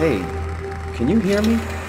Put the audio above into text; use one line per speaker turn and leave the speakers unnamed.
Hey, can you hear me?